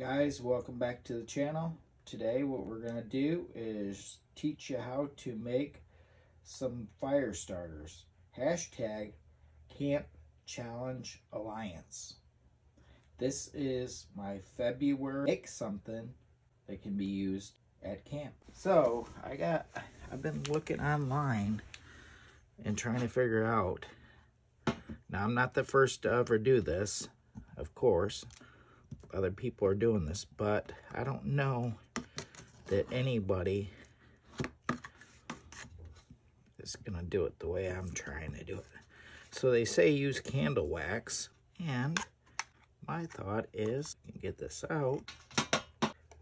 Guys, welcome back to the channel. Today what we're to do is teach you how to make some fire starters. Hashtag Camp Challenge Alliance. This is my February make something that can be used at camp. So I got, I've been looking online and trying to figure out. Now I'm not the first to ever do this, of course other people are doing this, but I don't know that anybody is going to do it the way I'm trying to do it. So they say use candle wax, and my thought is, get this out.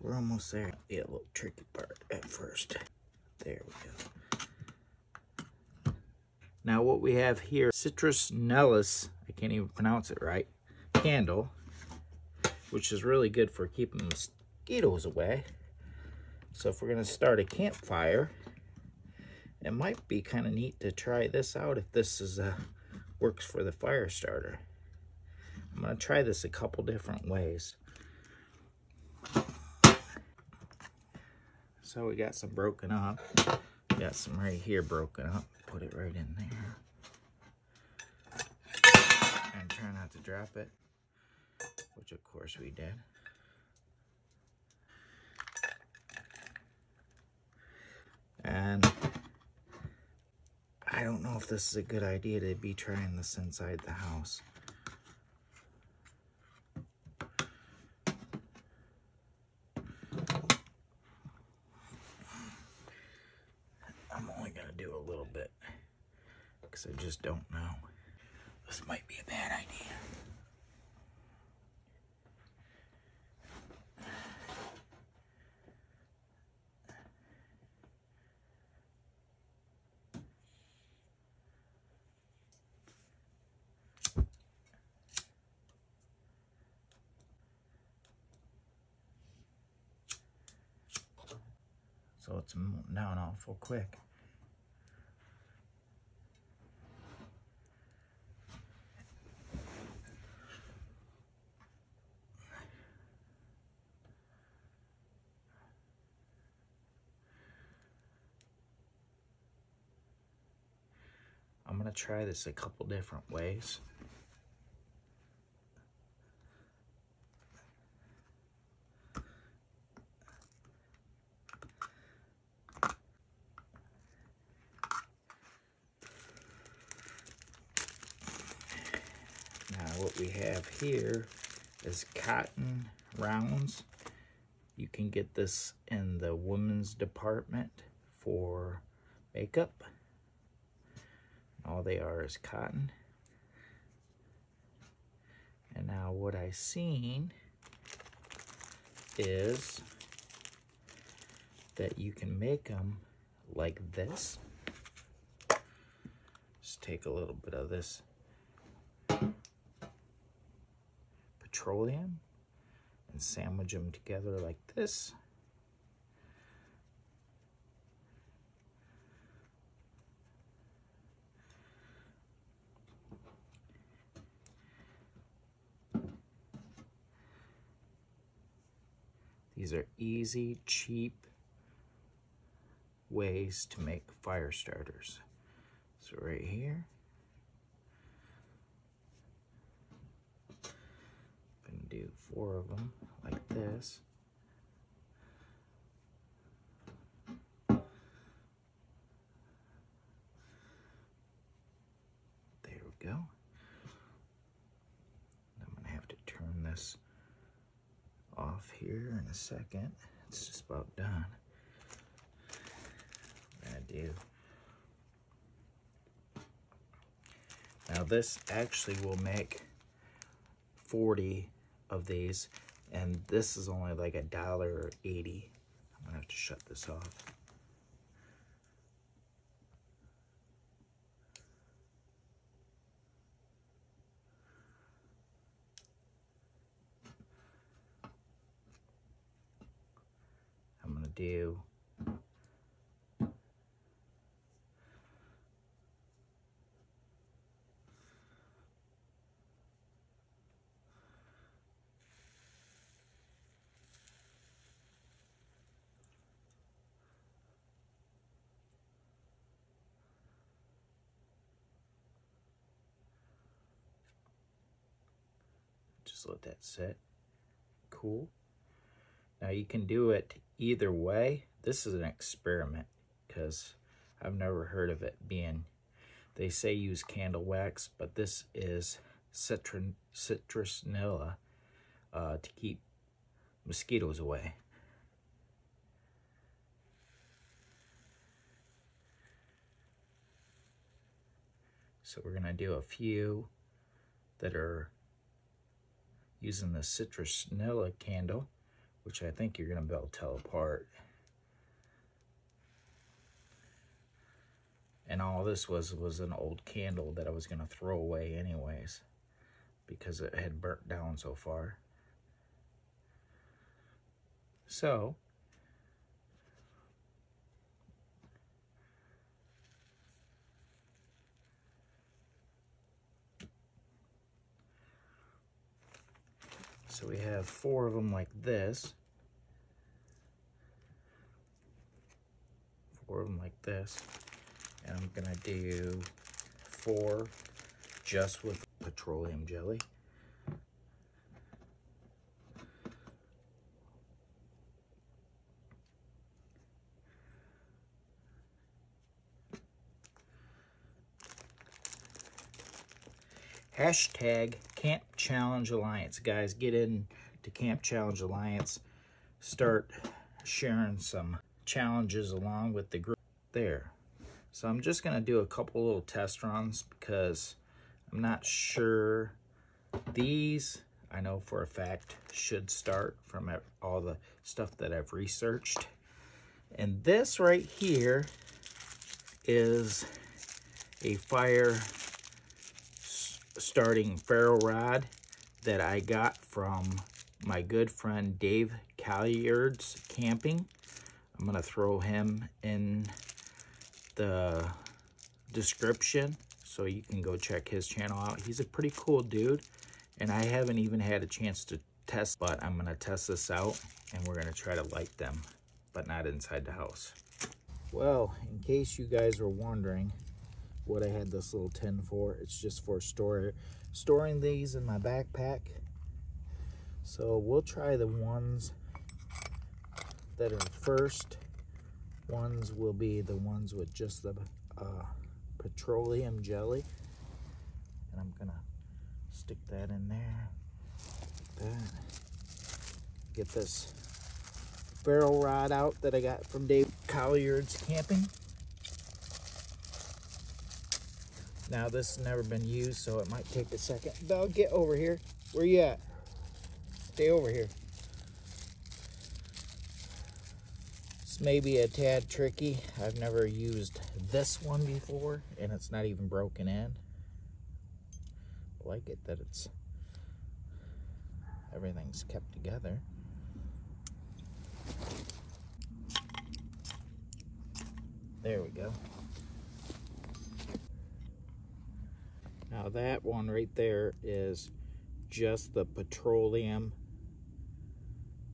We're almost there. Be a little tricky part at first. There we go. Now what we have here, Citrus Nellis, I can't even pronounce it right, candle which is really good for keeping mosquitoes away. So if we're going to start a campfire, it might be kind of neat to try this out if this is uh, works for the fire starter. I'm going to try this a couple different ways. So we got some broken up. Got some right here broken up. Put it right in there. And try not to drop it which of course we did. And I don't know if this is a good idea to be trying this inside the house. I'm only going to do a little bit because I just don't know. This might be a bad idea. It's now an awful quick. I'm to try this a couple different ways. what we have here is cotton rounds. You can get this in the women's department for makeup. All they are is cotton. And now what I seen is that you can make them like this. Just take a little bit of this petroleum and sandwich them together like this. These are easy, cheap ways to make fire starters. So right here, four of them like this. There we go. I'm to have to turn this off here in a second. It's just about done. I do. Now this actually will make 40 of these, and this is only like a dollar eighty. I'm gonna have to shut this off. I'm gonna do Just let that sit. Cool. Now you can do it either way. This is an experiment because I've never heard of it being, they say use candle wax, but this is citron, citronella uh, to keep mosquitoes away. So we're going to do a few that are using the citrus citronella candle, which I think you're going to be able to tell apart. And all this was was an old candle that I was going to throw away anyways because it had burnt down so far. So, So we have four of them like this. Four of them like this. And I'm gonna do four just with petroleum jelly. Hashtag Camp Challenge Alliance. Guys, get in to Camp Challenge Alliance. Start sharing some challenges along with the group there. So I'm just going to do a couple little test runs because I'm not sure. These, I know for a fact, should start from all the stuff that I've researched. And this right here is a fire starting ferro rod that I got from my good friend Dave Collier's Camping. I'm going to throw him in the description so you can go check his channel out. He's a pretty cool dude, and I haven't even had a chance to test, but I'm going to test this out, and we're going to try to light them, but not inside the house. Well, in case you guys were wondering, what I had this little tin for. It's just for store, storing these in my backpack. So we'll try the ones that are first. Ones will be the ones with just the uh, petroleum jelly. And I'm gonna stick that in there. That. Get this ferro rod out that I got from Dave Collier's Camping. Now this has never been used, so it might take a second. Belle, get over here. Where you at? Stay over here. This may be a tad tricky. I've never used this one before, and it's not even broken in. I like it that it's everything's kept together. There we go. Now that one right there is just the petroleum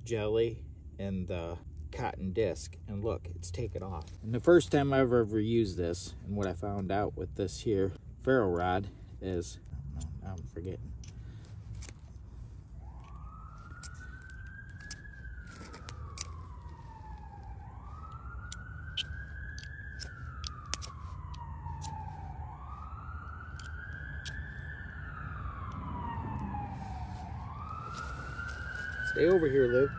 jelly and the cotton disc. And look, it's taken off. And the first time I've ever used this, and what I found out with this here ferro rod is, oh, I'm forgetting. Stay over here, Luke.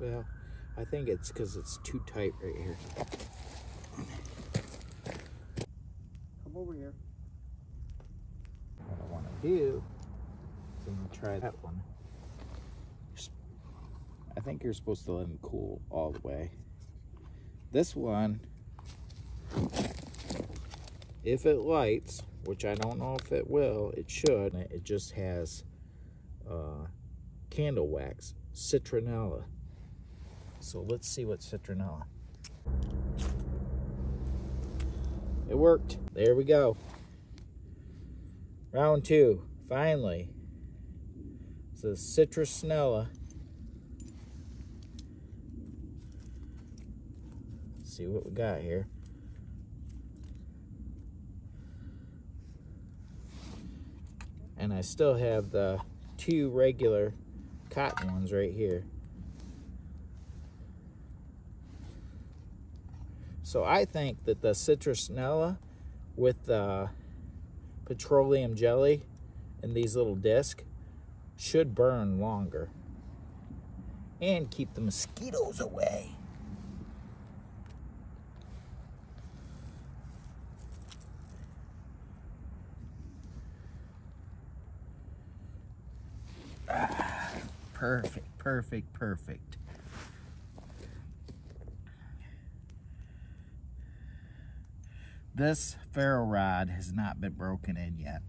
Well, I think it's because it's too tight right here. Come over here. What I want to do is try that one. Think you're supposed to let them cool all the way. This one, if it lights, which I don't know if it will, it should, it just has uh, candle wax, citronella. So let's see what citronella. It worked. There we go. Round two, finally. It's a Citrusnella. Let's see what we got here. And I still have the two regular cotton ones right here. So I think that the Citrusnella with the petroleum jelly and these little discs should burn longer and keep the mosquitoes away. Perfect, perfect, perfect. This ferro rod has not been broken in yet.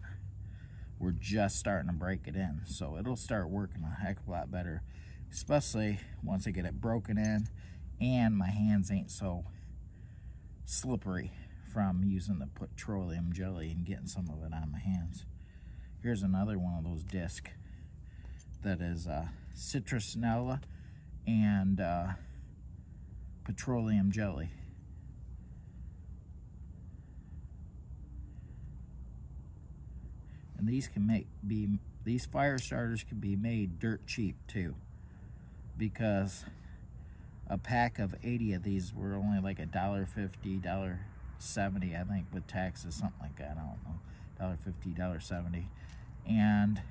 We're just starting to break it in, so it'll start working a heck of a lot better, especially once I get it broken in and my hands ain't so slippery from using the petroleum jelly and getting some of it on my hands. Here's another one of those discs that is uh, citrusnella and uh, petroleum jelly. and these can make be these fire starters can be made dirt cheap too because a pack of 80 of these were only like a dollar 50 dollar 70 i think with taxes something like that i don't know dollar 50 dollar 70 and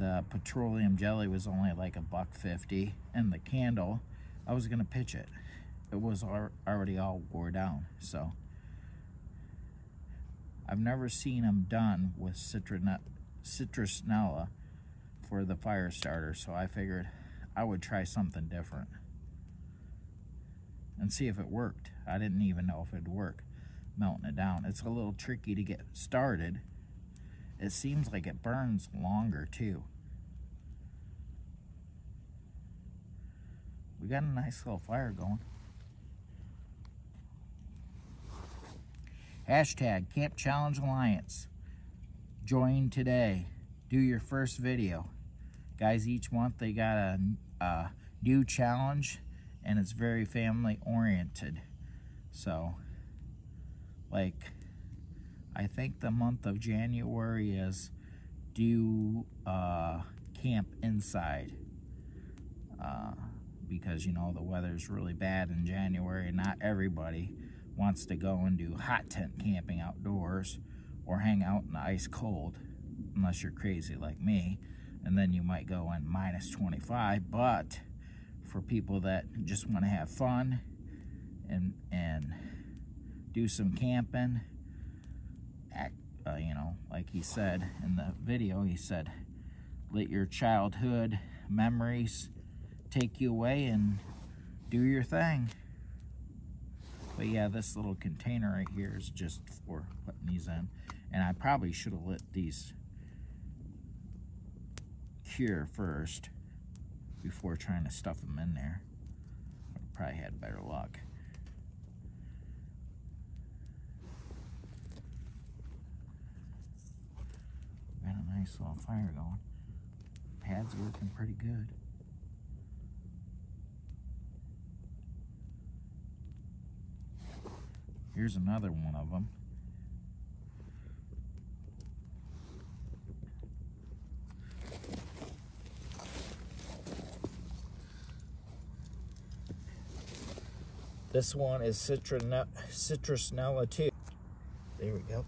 the petroleum jelly was only like a buck 50 and the candle i was gonna pitch it it was already all wore down so I've never seen them done with citrusnella for the fire starter, so I figured I would try something different and see if it worked. I didn't even know if it'd work melting it down. It's a little tricky to get started. It seems like it burns longer too. We got a nice little fire going. Hashtag Camp Challenge Alliance. Join today. Do your first video. Guys, each month they got a, a new challenge and it's very family oriented. So, like, I think the month of January is do uh, camp inside. Uh, because, you know, the weather's really bad in January. Not everybody wants to go and do hot tent camping outdoors or hang out in the ice cold, unless you're crazy like me, and then you might go in minus 25. But for people that just want to have fun and and do some camping, act, uh, you know, like he said in the video, he said, let your childhood memories take you away and do your thing. But yeah, this little container right here is just for putting these in. And I probably should have let these cure first before trying to stuff them in there. Probably had better luck. Got a nice little fire going. Pad's working pretty good. Here's another one of them. This one is citronella, Citrusnella too. There we go.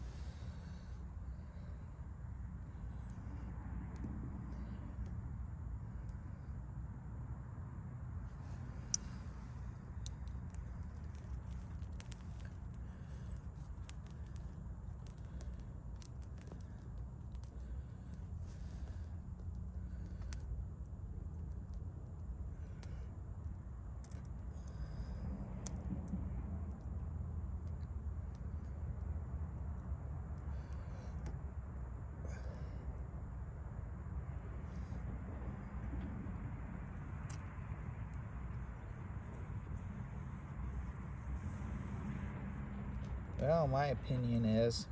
Well, my opinion is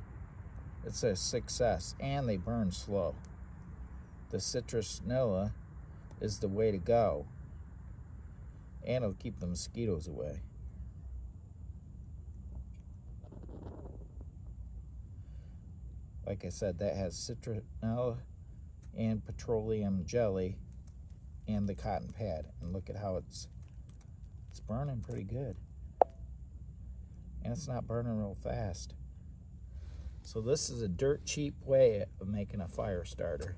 it's a success and they burn slow. the citronella is the way to go. And it'll keep the mosquitoes away. Like I said, that has citronella and petroleum jelly and the cotton pad. And look at how it's it's burning pretty good. And it's not burning real fast. So this is a dirt cheap way of making a fire starter.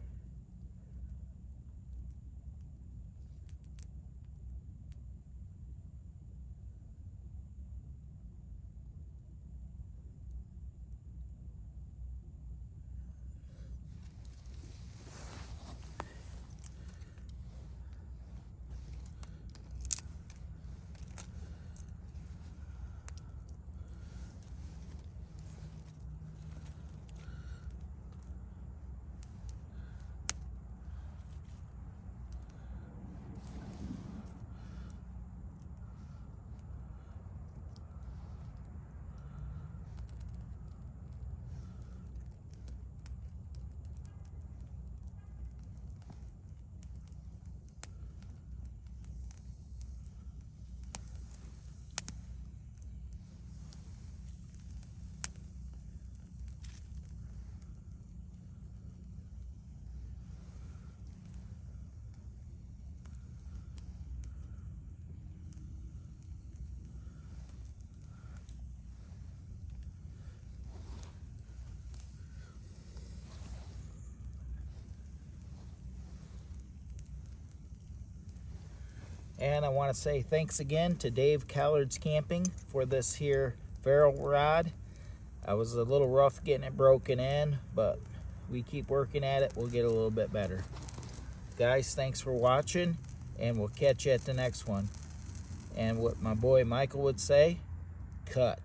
And I want to say thanks again to Dave Collier's Camping for this here ferro rod. I was a little rough getting it broken in, but we keep working at it. We'll get a little bit better. Guys, thanks for watching, and we'll catch you at the next one. And what my boy Michael would say, cut.